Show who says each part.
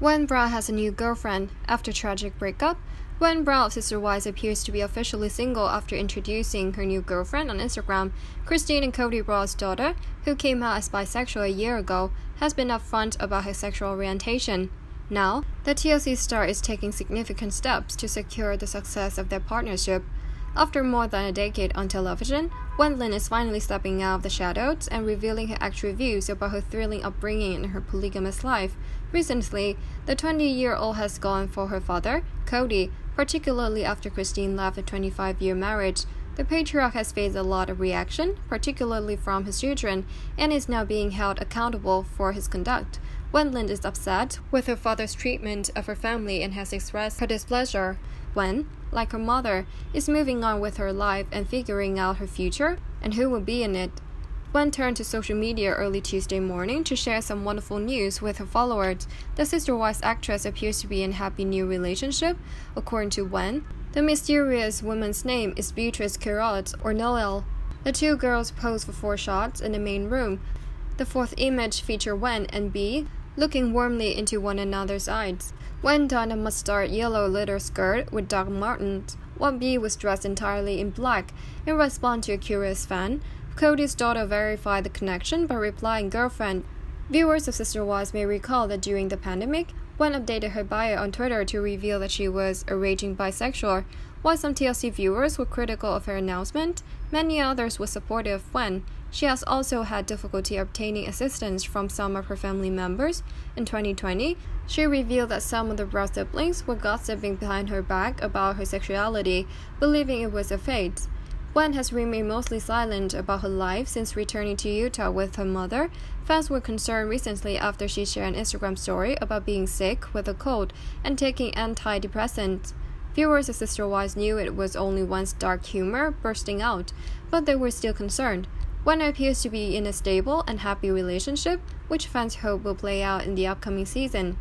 Speaker 1: Gwen Brown has a new girlfriend after tragic breakup. Gwen of Sister Wives appears to be officially single after introducing her new girlfriend on Instagram. Christine and Kody Brown's daughter, who came out as bisexual a year ago, has been upfront about her sexual orientation. Now, the TLC star is taking significant steps to secure the success of their partnership. After more than a decade on television, Gwendlyn is finally stepping out of the shadows and revealing her actual views about her thrilling upbringing and her polygamous life. Recently, the 20 year old has gone for her father, Kody, particularly after Christine left a 25 year marriage. The patriarch has faced a lot of reaction, particularly from his children, and is now being held accountable for his conduct. Gwendlyn is upset with her father's treatment of her family and has expressed her displeasure. Gwen, like her mother, is moving on with her life and figuring out her future and who will be in it. Gwen turned to social media early Tuesday morning to share some wonderful news with her followers. The Sister Wives actress appears to be in a happy new relationship. According to Gwen, the mysterious woman's name is Beatrice Carrot or Noel. The two girls pose for four shots in the main room. The fourth image features Gwen and B looking warmly into one another's eyes. Gwen donned a mustard yellow leather skirt with Doc Martens, while B was dressed entirely in black. In response to a curious fan, Kody's daughter verified the connection by replying girlfriend. Viewers of Sister Wives may recall that during the pandemic, Gwen updated her bio on Twitter to reveal that she was a raging bisexual. While some TLC viewers were critical of her announcement, many others were supportive of Gwen. She has also had difficulty obtaining assistance from some of her family members. In 2020, she revealed that some of the Brown siblings were gossiping behind her back about her sexuality, believing it was a fate. Gwen has remained mostly silent about her life since returning to Utah with her mother. Fans were concerned recently after she shared an Instagram story about being sick with a cold and taking antidepressants. Viewers of Sister Wives knew it was only Gwen's dark humor bursting out, but they were still concerned. Wen appears to be in a stable and happy relationship, which fans hope will play out in the upcoming season.